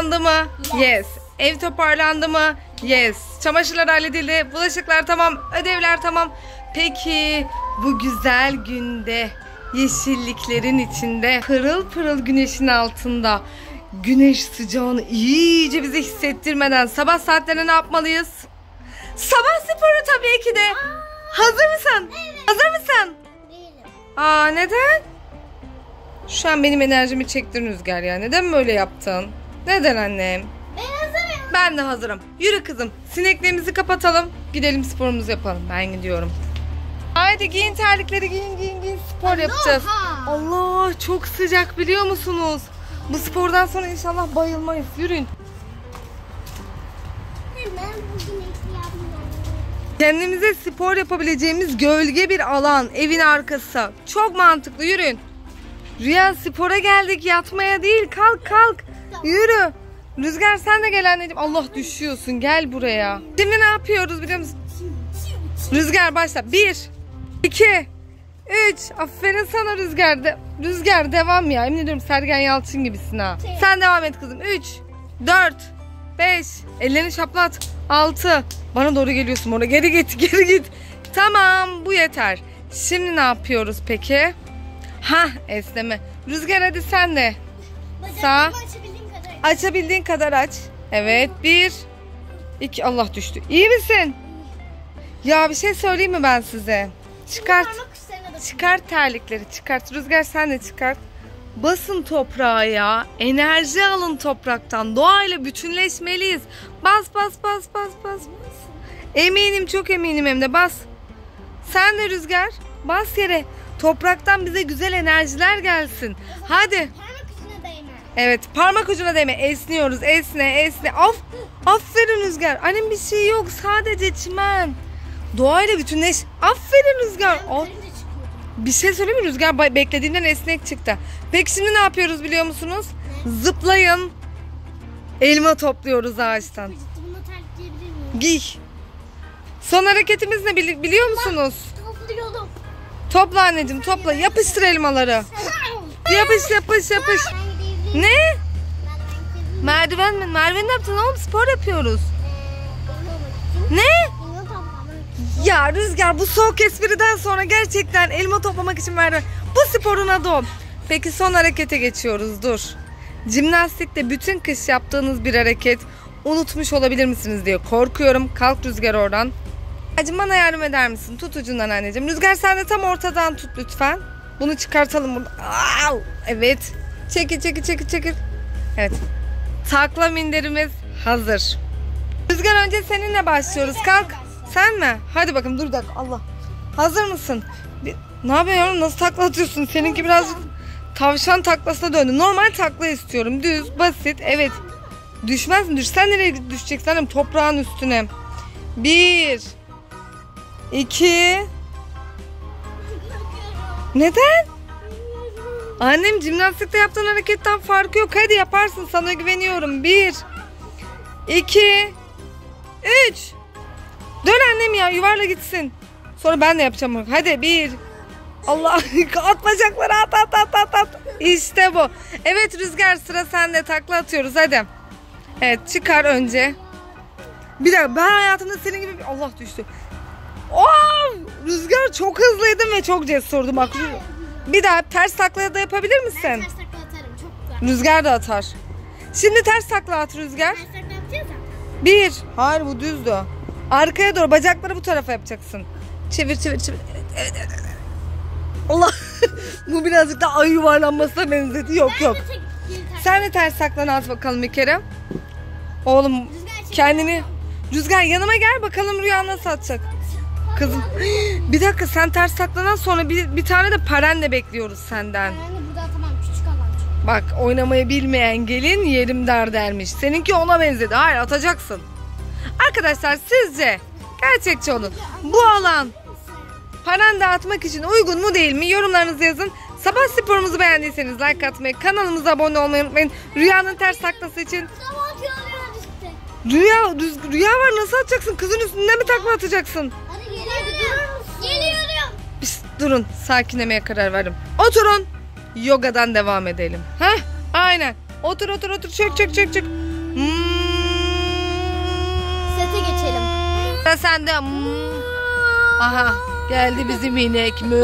toparlandı mı? Yes. Ev toparlandı mı? Yes. Çamaşırlar halledildi. Bulaşıklar tamam. Ödevler tamam. Peki bu güzel günde yeşilliklerin içinde pırıl pırıl güneşin altında güneş sıcağını iyice bize hissettirmeden sabah saatlerinde ne yapmalıyız? Sabah sporu tabii ki de. Hazır mısın? Hazır mısın? Değilim. Aa neden? Şu an benim enerjimi çektin Rüzgar ya. Neden böyle yaptın? Neden annem? Ben hazırım. Ben de hazırım. Yürü kızım. Sineklerimizi kapatalım. Gidelim sporumuzu yapalım. Ben gidiyorum. Haydi giyin terlikleri giyin giyin giyin. Spor yapacağız. Allah çok sıcak biliyor musunuz? Bu spordan sonra inşallah bayılmayız. Yürüyün. Kendimize spor yapabileceğimiz gölge bir alan. Evin arkası. Çok mantıklı. Yürüyün. Rüya spora geldik yatmaya değil. Kalk kalk. Yürü. Rüzgar sen de gel anneciğim. Allah düşüyorsun. Gel buraya. Şimdi ne yapıyoruz biliyor musun? Rüzgar başla. Bir, iki, üç. Aferin sana Rüzgar. De Rüzgar devam ya. Emin ediyorum Sergen Yalçın gibisin ha. Sen devam et kızım. Üç, dört, beş. Ellerini şaplat. Altı. Bana doğru geliyorsun oraya. Geri git, geri git. Tamam bu yeter. Şimdi ne yapıyoruz peki? Ha esneme. Rüzgar hadi sen de. Sağ. Açabildiğim kadar. Açabildiğin kadar aç. Evet bir. iki Allah düştü. İyi misin? Ya bir şey söyleyeyim mi ben size? Çıkart. Çıkart terlikleri çıkart. Rüzgar sen de çıkart. Basın toprağa ya. Enerji alın topraktan. Doğayla bütünleşmeliyiz. Bas bas bas bas bas. Eminim çok eminim hem de bas. Sen de Rüzgar bas yere. Topraktan bize güzel enerjiler gelsin. Hadi. Parmak ucuna değme. Evet parmak ucuna değme. Esniyoruz. Esne esne. Af, aferin Rüzgar. Annem bir şey yok. Sadece çimen. Doğayla bütünleş. Aferin Rüzgar. Ben. Bir şey söyleyeyim mi Rüzgar? Beklediğimden esnek çıktı. Peki şimdi ne yapıyoruz biliyor musunuz? Zıplayın. Elma topluyoruz ağaçtan. Giy. Son hareketimiz ne bili- biliyor musunuz? Topla anneciğim topla. Yapıştır elmaları. Yapış yapış yapış. Ne? Merdiven mi? Merdiven ne yaptın oğlum? Spor yapıyoruz. Ne? Ya Rüzgar bu soğuk espriden sonra gerçekten elma toplamak için merdiven. Bu sporun adı o. Peki son harekete geçiyoruz dur. Jimnastikte bütün kış yaptığınız bir hareket unutmuş olabilir misiniz diye korkuyorum. Kalk Rüzgar oradan. Acım bana yardım eder misin? Tut ucundan anneciğim. Rüzgar sen de tam ortadan tut lütfen. Bunu çıkartalım buradan. Au! Evet. Çekil çekil çekil çekil. Evet. Takla minderimiz hazır. Rüzgar önce seninle başlıyoruz. Kalk. Sen mi? Hadi bakalım dur bir dakika. Allah. Hazır mısın? Bir- Ne yapıyorsun? Nasıl takla atıyorsun? Seninki birazcık tavşan taklasına döndü. Normal takla istiyorum. Düz, basit. Evet. Düşmez mi? Düşsen nereye düşeceksin? Toprağın üstüne. Bir. İki. Neden? Annem jimnastikte yaptığın hareketten farkı yok. Hadi yaparsın sana güveniyorum. Bir. iki, Üç. Dön annem ya yuvarla gitsin. Sonra ben de yapacağım. Hadi bir. Allah at at at at at at. İşte bu. Evet Rüzgar sıra sende takla atıyoruz hadi. Evet çıkar önce. Bir dakika ben hayatımda senin gibi bir... Allah düştü. Oh! Rüzgar çok hızlıydın ve çok cesurdun bak. Bir daha ters takla da yapabilir Ben misin? ters takla atarım. Çok güzel. Rüzgar da atar. Şimdi ters takla at Rüzgar. Ters takla. Bir. Hayır bu düzdü. Arkaya doğru bacakları bu tarafa yapacaksın. Çevir çevir çevir. Evet, evet, evet, evet. Allah. bu birazcık da ay yuvarlanmasına benzedi. Yok yok. Ben. Sen de ters saklan at bakalım bir kere. Oğlum Rüzgar kendini... Rüzgar yanıma gel bakalım Rüya nasıl atacak. Kızım bir dakika sen ters saklanan sonra bir, bir tane de parenle bekliyoruz senden. De burada atamam. Küçük alan. Bak oynamayı bilmeyen gelin yerim dar dermiş. Seninki ona benzedi. Hayır atacaksın. Arkadaşlar sizce gerçekçi olun. Bu alan paran dağıtmak için uygun mu değil mi? Yorumlarınızı yazın. Sabah sporumuzu beğendiyseniz like atmayı, kanalımıza abone olmayı unutmayın. Rüyanın ters taklası için. Rüya, rüz- rüya var nasıl atacaksın? Kızın üstünde mi takla atacaksın? Biz durun sakinlemeye karar verdim. Oturun. Yogadan devam edelim. Ha? Aynen. Otur otur otur çök çök çök çök. Hmm. Sete geçelim. Sen sen de. Hmm. Aha geldi bizim inek mi?